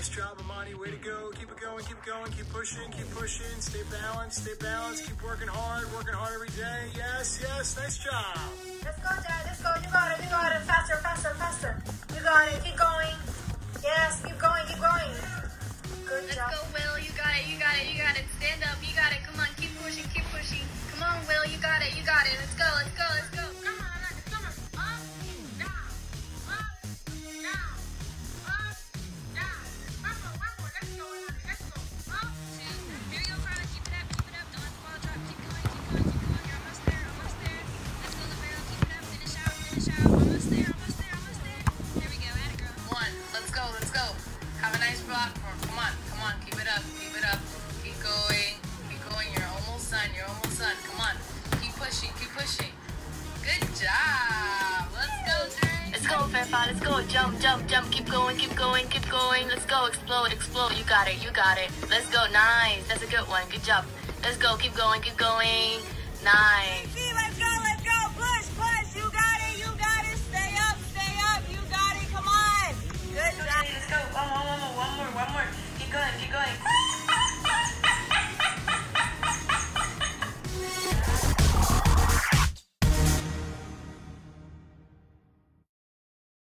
Nice job, Amani. Way to go. Keep it going, keep going, keep pushing, keep pushing. Stay balanced, stay balanced. Keep working hard, working hard every day. Yes, yes. Nice job. Let's go, Dad. Let's go. You got it. You got it. Faster, faster, nice platform. Come on. Come on. Keep it up. Keep it up. Keep going. Keep going. You're almost done. You're almost done. Come on. Keep pushing. Keep pushing. Good job. Let's go, Dre. Let's go, Fairfield. Let's go. Jump, jump, jump. Keep going, keep going, keep going. Let's go. Explode, explode. You got it, you got it. Let's go. Nice. That's a good one. Good job. Let's go. Keep going, keep going. Nice.